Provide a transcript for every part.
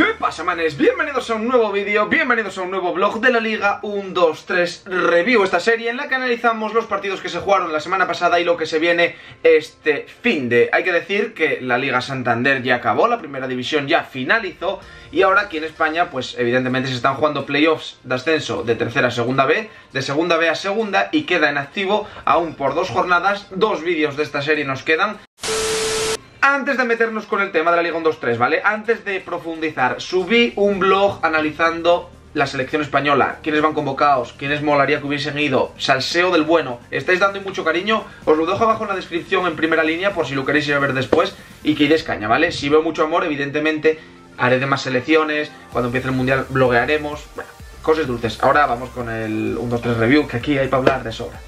¿Qué pasa manes? Bienvenidos a un nuevo vídeo, bienvenidos a un nuevo vlog de la Liga 1, 2, 3 Review Esta serie en la que analizamos los partidos que se jugaron la semana pasada y lo que se viene este fin de Hay que decir que la Liga Santander ya acabó, la primera división ya finalizó Y ahora aquí en España pues evidentemente se están jugando playoffs de ascenso de tercera a segunda B De segunda B a segunda y queda en activo aún por dos jornadas Dos vídeos de esta serie nos quedan antes de meternos con el tema de la Liga 1-2-3, ¿vale? Antes de profundizar, subí un blog analizando la selección española, quiénes van convocados, quiénes molaría que hubiesen ido, salseo del bueno. Estáis dando mucho cariño, os lo dejo abajo en la descripción en primera línea por si lo queréis ir a ver después y que iréis caña, ¿vale? Si veo mucho amor, evidentemente haré de más selecciones, cuando empiece el mundial bloguearemos, bueno, cosas dulces. Ahora vamos con el 1-2-3 review, que aquí hay para hablar de sobra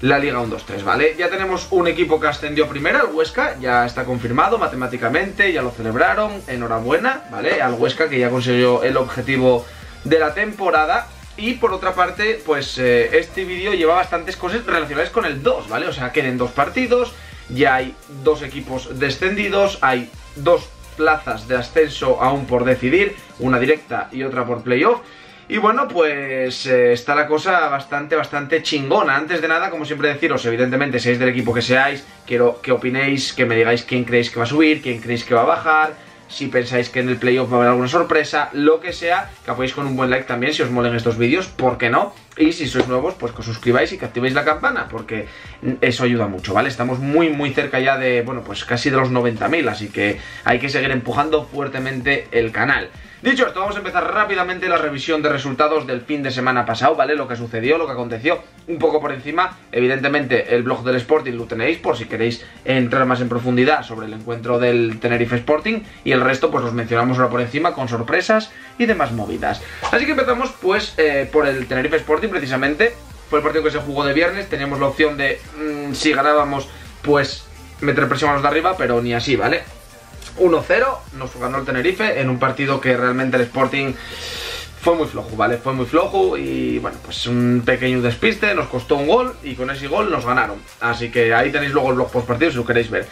la Liga 1-2-3, ¿vale? Ya tenemos un equipo que ascendió primero, el Huesca, ya está confirmado matemáticamente, ya lo celebraron, enhorabuena, ¿vale? Al Huesca que ya consiguió el objetivo de la temporada y por otra parte, pues eh, este vídeo lleva bastantes cosas relacionadas con el 2, ¿vale? O sea, queden dos partidos, ya hay dos equipos descendidos, hay dos plazas de ascenso aún por decidir, una directa y otra por playoff y bueno, pues eh, está la cosa bastante, bastante chingona. Antes de nada, como siempre deciros, evidentemente, seáis del equipo que seáis, quiero que opinéis, que me digáis quién creéis que va a subir, quién creéis que va a bajar, si pensáis que en el playoff va a haber alguna sorpresa, lo que sea, que apoyéis con un buen like también si os molen estos vídeos, ¿por qué no? Y si sois nuevos, pues que os suscribáis y que activéis la campana, porque eso ayuda mucho, ¿vale? Estamos muy, muy cerca ya de, bueno, pues casi de los 90.000, así que hay que seguir empujando fuertemente el canal. Dicho esto, vamos a empezar rápidamente la revisión de resultados del fin de semana pasado, ¿vale? Lo que sucedió, lo que aconteció, un poco por encima. Evidentemente, el blog del Sporting lo tenéis por si queréis entrar más en profundidad sobre el encuentro del Tenerife Sporting. Y el resto, pues los mencionamos ahora por encima con sorpresas y demás movidas. Así que empezamos, pues, eh, por el Tenerife Sporting, precisamente. Fue el partido que se jugó de viernes. Teníamos la opción de, mm, si ganábamos, pues, meter presión a los de arriba, pero ni así, ¿vale? 1-0, nos ganó el Tenerife en un partido que realmente el Sporting fue muy flojo, ¿vale? Fue muy flojo y bueno, pues un pequeño despiste, nos costó un gol y con ese gol nos ganaron. Así que ahí tenéis luego el blog post partido si lo queréis ver.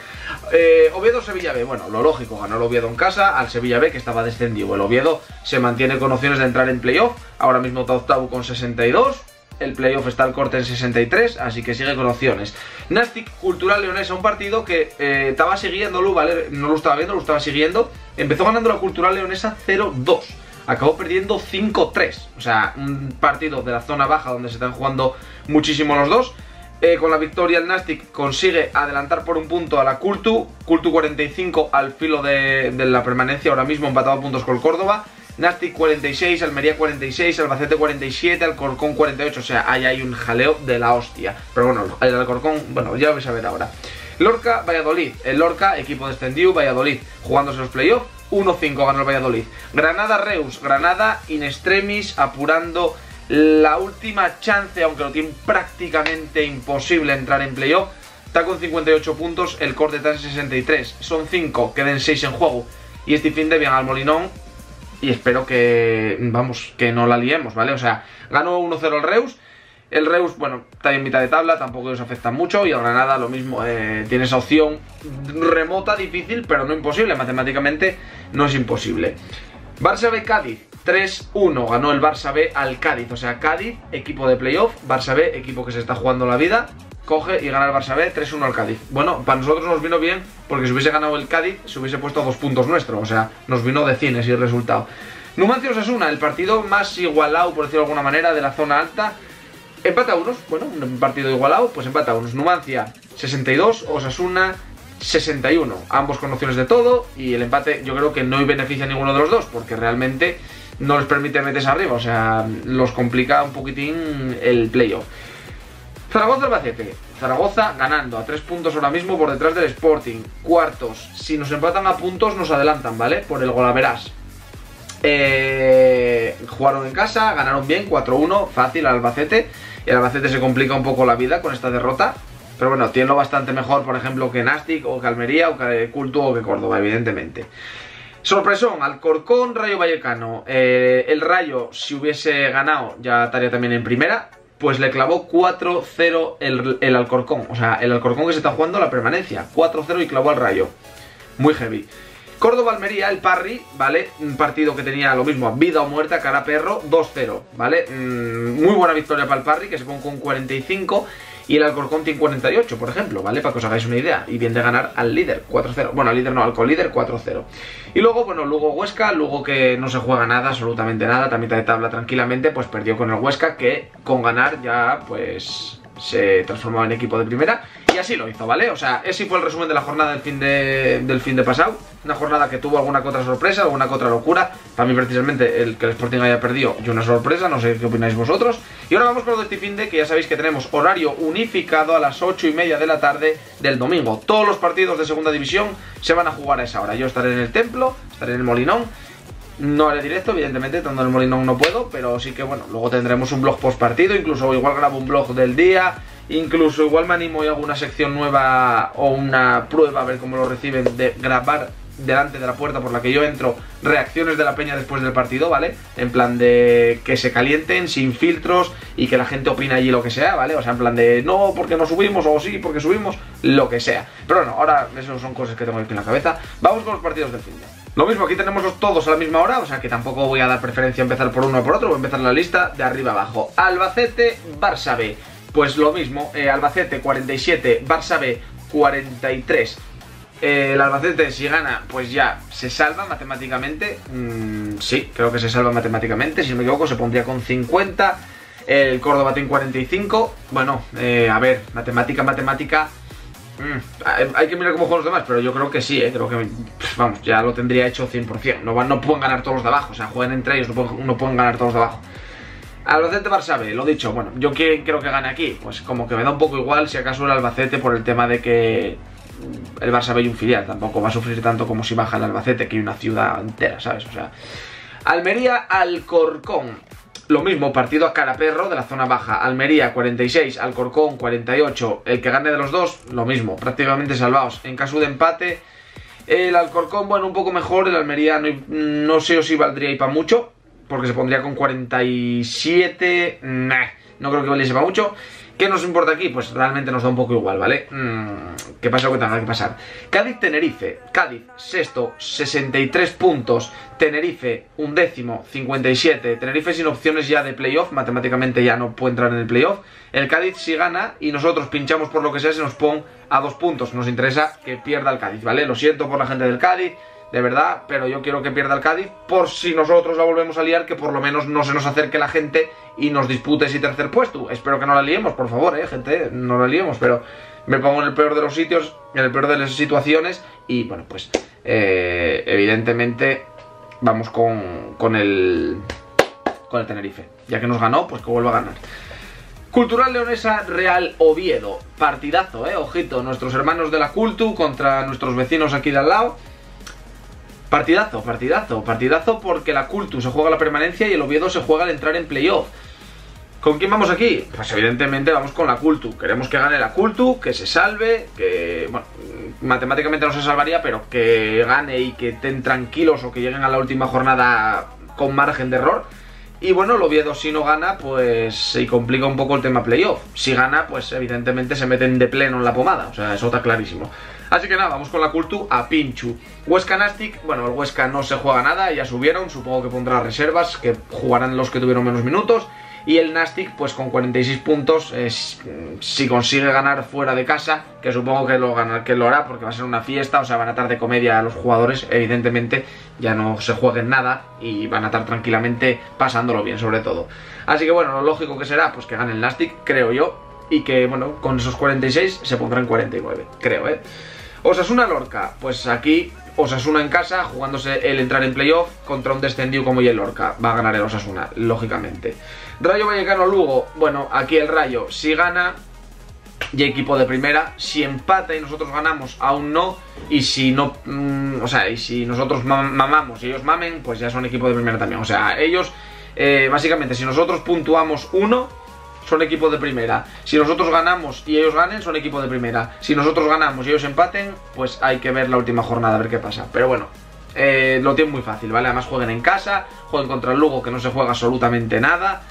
Eh, Oviedo-Sevilla B, bueno, lo lógico, ganó el Oviedo en casa al Sevilla B que estaba descendido. El Oviedo se mantiene con opciones de entrar en playoff, ahora mismo está octavo con 62 el playoff está al corte en 63, así que sigue con opciones. Nastic Cultural Leonesa, un partido que eh, estaba siguiendo, ¿vale? No lo estaba viendo, lo estaba siguiendo. Empezó ganando la Cultural Leonesa 0-2. Acabó perdiendo 5-3. O sea, un partido de la zona baja donde se están jugando muchísimo los dos. Eh, con la victoria el Nastic consigue adelantar por un punto a la Cultu. Cultu 45 al filo de, la permanencia, ahora mismo empatado a puntos con Córdoba. Nastic 46, Almería 46, Albacete 47, Alcorcón 48. O sea, ahí hay un jaleo de la hostia. Pero bueno, el Alcorcón, bueno, ya lo vais a ver ahora. Lorca, Valladolid. El Lorca, equipo descendido, Valladolid, jugándose los playoffs. 1-5 ganó el Valladolid. Granada, Reus. Granada, in extremis, apurando la última chance, aunque lo tiene prácticamente imposible entrar en playoff. Está con 58 puntos, el corte está en 63. Son 5, queden 6 en juego. Y este fin de bien al Molinón y espero que, vamos, que no la liemos, ¿vale? O sea, ganó 1-0 el Reus. El Reus, bueno, está en mitad de tabla, tampoco les afecta mucho. Y el Granada lo mismo, eh, tiene esa opción remota, difícil, pero no imposible. Matemáticamente no es imposible. Barça B Cádiz, 3-1 ganó el Barça B al Cádiz. O sea, Cádiz, equipo de playoff. Barça B, equipo que se está jugando la vida coge y gana el Barça B 3-1 al Cádiz. Bueno, para nosotros nos vino bien porque si hubiese ganado el Cádiz se hubiese puesto dos puntos nuestro, o sea, nos vino de cines y el resultado. Numancia Osasuna, el partido más igualado, por decirlo de alguna manera, de la zona alta. Empata unos, bueno, un partido igualado, pues empata unos. Numancia 62, Osasuna 61. Ambos con opciones de todo y el empate yo creo que no beneficia a ninguno de los dos porque realmente no les permite meterse arriba, o sea, los complica un poquitín el playoff. Zaragoza-Albacete. Zaragoza ganando a tres puntos ahora mismo por detrás del Sporting. Cuartos. Si nos empatan a puntos nos adelantan, ¿vale? Por el golaveras. Eh, jugaron en casa, ganaron bien, 4-1, fácil al Albacete. El Albacete se complica un poco la vida con esta derrota. Pero bueno, tiene lo bastante mejor, por ejemplo, que Nastic, o que Almería, o que Culto, o que Córdoba, evidentemente. Sorpresón, Alcorcón, Rayo Vallecano. Eh, el Rayo, si hubiese ganado, ya estaría también en primera pues le clavó 4-0 el, Alcorcón. O sea, el Alcorcón que se está jugando la permanencia. 4-0 y clavó al Rayo. Muy heavy. Córdoba-Almería, el Parry, ¿vale? Un partido que tenía lo mismo, vida o muerte, cara perro, 2-0, ¿vale? Mm, muy buena victoria para el Parry, que se pone con 45 y el Alcorcón tiene 48, por ejemplo, ¿vale? Para que os hagáis una idea. Y bien de ganar al líder, 4-0. Bueno, al líder no, al colíder, 4-0. Y luego, bueno, luego Huesca, luego que no se juega nada, absolutamente nada, también de tabla tranquilamente, pues perdió con el Huesca, que con ganar ya, pues se transformaba en equipo de primera y así lo hizo, ¿vale? O sea, ese fue el resumen de la jornada del fin de, del fin de pasado. Una jornada que tuvo alguna que otra sorpresa, alguna que otra locura. Para mí, precisamente, el que el Sporting haya perdido, y una sorpresa, no sé qué opináis vosotros. Y ahora vamos con lo de este fin de, que ya sabéis que tenemos horario unificado a las 8 y media de la tarde del domingo. Todos los partidos de segunda división se van a jugar a esa hora. Yo estaré en el templo, estaré en el Molinón. No haré directo, evidentemente, tanto en el Molinón no puedo, pero sí que bueno, luego tendremos un blog post partido, incluso igual grabo un blog del día, Incluso igual me animo a alguna sección nueva o una prueba a ver cómo lo reciben de grabar delante de la puerta por la que yo entro reacciones de la peña después del partido, ¿vale? En plan de que se calienten sin filtros y que la gente opine allí lo que sea, ¿vale? O sea, en plan de no porque no subimos o sí porque subimos, lo que sea. Pero bueno, ahora eso son cosas que tengo aquí en la cabeza. Vamos con los partidos del fin de. Lo mismo, aquí tenemos todos a la misma hora, o sea que tampoco voy a dar preferencia a empezar por uno o por otro, voy a empezar la lista de arriba abajo. Albacete, Barça B. Pues lo mismo, eh, Albacete 47, Barça B 43. Eh, el Albacete si gana, pues ya se salva matemáticamente. Mm, sí, creo que se salva matemáticamente. Si no me equivoco, se pondría con 50. El Córdoba tiene 45. Bueno, eh, a ver, matemática, matemática. Mm, hay que mirar cómo juegan los demás, pero yo creo que sí, creo que, vamos, ya lo tendría hecho 100%. No, no pueden ganar todos los de abajo, o sea, juegan entre ellos, no pueden, no pueden ganar todos los de abajo. Albacete Barça B, lo dicho, bueno, yo creo que gane aquí, pues como que me da un poco igual si acaso el Albacete por el tema de que el Barça y un filial, tampoco va a sufrir tanto como si baja el Albacete, que hay una ciudad entera, ¿sabes? O sea, Almería Alcorcón, lo mismo, partido a cara perro de la zona baja, Almería 46, Alcorcón 48, el que gane de los dos, lo mismo, prácticamente salvados. En caso de empate, el Alcorcón, bueno, un poco mejor, el Almería no, no sé si valdría y para mucho, porque se pondría con 47... Nah, no creo que valiese para mucho. ¿Qué nos importa aquí? Pues realmente nos da un poco igual, ¿vale? Mm, ¿Qué pasa? que tenga que pasar. Cádiz-Tenerife. Cádiz, sexto, 63 puntos. Tenerife, un décimo, 57. Tenerife sin opciones ya de playoff. Matemáticamente ya no puede entrar en el playoff. El Cádiz si gana y nosotros pinchamos por lo que sea, se nos pone a dos puntos. Nos interesa que pierda el Cádiz, ¿vale? Lo siento por la gente del Cádiz de verdad, pero yo quiero que pierda el Cádiz por si nosotros la volvemos a liar, que por lo menos no se nos acerque la gente y nos dispute ese tercer puesto. Espero que no la liemos, por favor, eh, gente, no la liemos, pero me pongo en el peor de los sitios, en el peor de las situaciones y bueno, pues eh, evidentemente vamos con, con el con el Tenerife. Ya que nos ganó, pues que vuelva a ganar. Cultural Leonesa Real Oviedo. Partidazo, eh, ojito. Nuestros hermanos de la Cultu contra nuestros vecinos aquí de al lado. Partidazo, partidazo, partidazo porque la Cultu se juega la permanencia y el Oviedo se juega al entrar en playoff. ¿Con quién vamos aquí? Pues evidentemente vamos con la Cultu. Queremos que gane la Cultu, que se salve, que, bueno, matemáticamente no se salvaría, pero que gane y que estén tranquilos o que lleguen a la última jornada con margen de error. Y bueno, el Oviedo si no gana, pues se complica un poco el tema playoff. Si gana, pues evidentemente se meten de pleno en la pomada, o sea, eso está clarísimo. Así que nada, vamos con la Cultu a Pinchu. Huesca Nastic, bueno, el Huesca no se juega nada, ya subieron, supongo que pondrá reservas, que jugarán los que tuvieron menos minutos. Y el Nastic, pues con 46 puntos, si consigue ganar fuera de casa, que supongo que lo, que lo hará porque va a ser una fiesta, o sea, van a estar de comedia a los jugadores, evidentemente ya no se jueguen nada y van a estar tranquilamente pasándolo bien, sobre todo. Así que bueno, lo lógico que será, pues que gane el Nastic, creo yo, y que, bueno, con esos 46 se pondrán 49, creo, ¿eh? Osasuna Lorca, pues aquí Osasuna en casa, jugándose el entrar en playoff contra un descendido como y el Lorca. Va a ganar el Osasuna, lógicamente. Rayo Vallecano Lugo, bueno, aquí el Rayo, si gana, y equipo de primera. Si empata y nosotros ganamos, aún no. Y si no, mm, o sea, y si nosotros mamamos y ellos mamen, pues ya son equipo de primera también. O sea, ellos, eh, básicamente, si nosotros puntuamos uno son equipo de primera. Si nosotros ganamos y ellos ganen, son equipo de primera. Si nosotros ganamos y ellos empaten, pues hay que ver la última jornada, a ver qué pasa. Pero bueno, eh, lo tienen muy fácil, ¿vale? Además jueguen en casa, jueguen contra el Lugo, que no se juega absolutamente nada.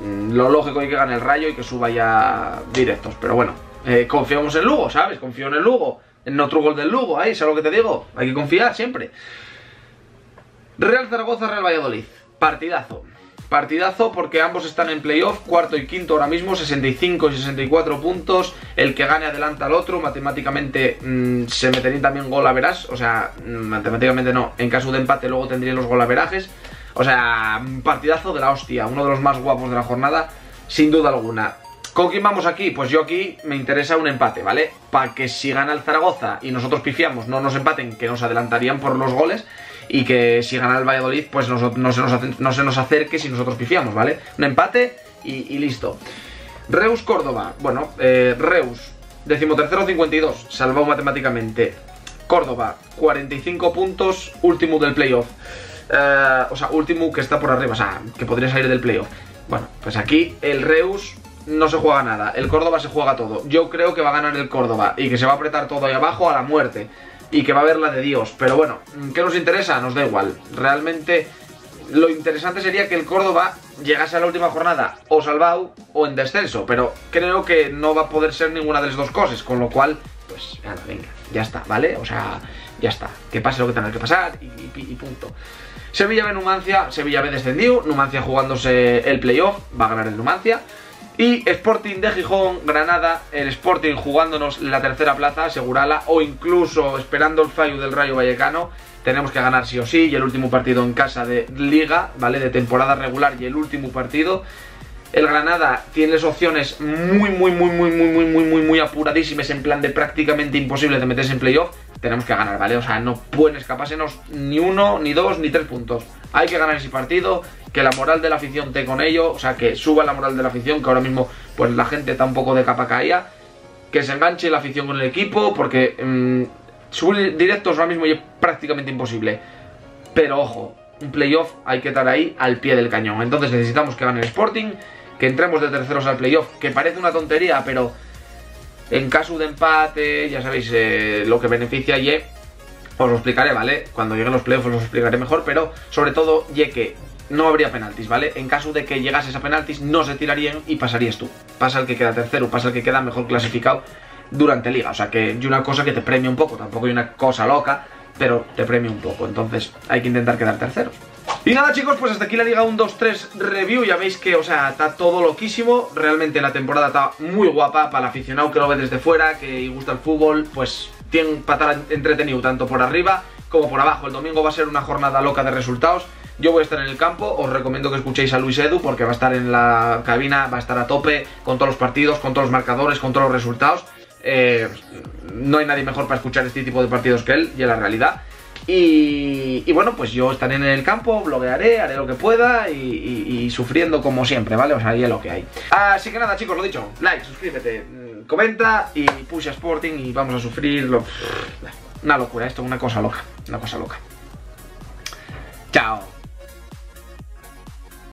Mm, lo lógico es que gane el Rayo y que suba ya directos. Pero bueno, eh, confiamos en Lugo, ¿sabes? Confío en el Lugo. en otro gol del Lugo, ahí, ¿sabes lo que te digo? Hay que confiar siempre. Real Zaragoza, Real Valladolid. Partidazo. Partidazo porque ambos están en playoff, cuarto y quinto ahora mismo, 65 y 64 puntos. El que gane adelanta al otro, matemáticamente mmm, se metería también gol a verás, o sea, mm, matemáticamente no. En caso de empate luego tendría los gol a verajes. O sea, partidazo de la hostia, uno de los más guapos de la jornada, sin duda alguna. ¿Con quién vamos aquí? Pues yo aquí me interesa un empate, ¿vale? Para que si gana el Zaragoza y nosotros pifiamos, no nos empaten, que nos adelantarían por los goles y que si gana el Valladolid, pues no, se nos, no se nos acerque si nosotros pifiamos, ¿vale? Un empate y, y listo. Reus Córdoba, bueno, eh, Reus, decimotercero 52, salvado matemáticamente. Córdoba, 45 puntos, último del playoff. Eh, o sea, último que está por arriba, o sea, que podría salir del playoff. Bueno, pues aquí el Reus no se juega nada, el Córdoba se juega todo. Yo creo que va a ganar el Córdoba y que se va a apretar todo ahí abajo a la muerte y que va a haber la de Dios. Pero bueno, ¿qué nos interesa? Nos da igual. Realmente lo interesante sería que el Córdoba llegase a la última jornada o salvado o en descenso. Pero creo que no va a poder ser ninguna de las dos cosas. Con lo cual, pues venga, ya está, ¿vale? O sea, ya está. Que pase lo que tenga que pasar y, y, punto. Sevilla B Numancia, Sevilla B descendido, Numancia jugándose el playoff, va a ganar el Numancia. Y Sporting de Gijón, Granada, el Sporting jugándonos la tercera plaza, asegurala, o incluso esperando el fallo del Rayo Vallecano, tenemos que ganar sí o sí, y el último partido en casa de Liga, ¿vale? De temporada regular y el último partido. El Granada tiene opciones muy, muy, muy, muy, muy, muy, muy, muy, muy apuradísimas, en plan de prácticamente imposible de meterse en playoff. Tenemos que ganar, ¿vale? O sea, no pueden escapársenos ni uno, ni dos, ni tres puntos. Hay que ganar ese partido, que la moral de la afición esté con ello, o sea, que suba la moral de la afición, que ahora mismo pues la gente está un poco de capa caída, que se enganche la afición con el equipo, porque mmm, subir directos ahora mismo es prácticamente imposible. Pero ojo, un playoff hay que estar ahí al pie del cañón. Entonces necesitamos que gane el Sporting, que entremos de terceros al playoff, que parece una tontería, pero en caso de empate, ya sabéis eh, lo que beneficia y os lo explicaré, ¿vale? Cuando lleguen los playoffs os lo explicaré mejor, pero sobre todo, ye que no habría penaltis, ¿vale? En caso de que llegases a penaltis, no se tirarían y pasarías tú. Pasa el que queda tercero, pasa el que queda mejor clasificado durante liga. O sea que hay una cosa que te premia un poco, tampoco hay una cosa loca, pero te premia un poco. Entonces hay que intentar quedar terceros. Y nada chicos, pues hasta aquí la Liga 1-2-3 Review, ya veis que, o sea, está todo loquísimo, realmente la temporada está muy guapa para el aficionado que lo ve desde fuera, que gusta el fútbol, pues tiene para estar entretenido tanto por arriba como por abajo, el domingo va a ser una jornada loca de resultados, yo voy a estar en el campo, os recomiendo que escuchéis a Luis Edu porque va a estar en la cabina, va a estar a tope con todos los partidos, con todos los marcadores, con todos los resultados. Eh, no hay nadie mejor para escuchar este tipo de partidos que él, y es la realidad. Y, bueno, pues yo estaré en el campo, bloguearé, haré lo que pueda y, sufriendo como siempre, ¿vale? O ahí es lo que hay. Así que nada, chicos, lo dicho, like, suscríbete, mm, comenta y push a Sporting y vamos a sufrir lo... Una locura, esto, una cosa loca, una cosa loca. Chao.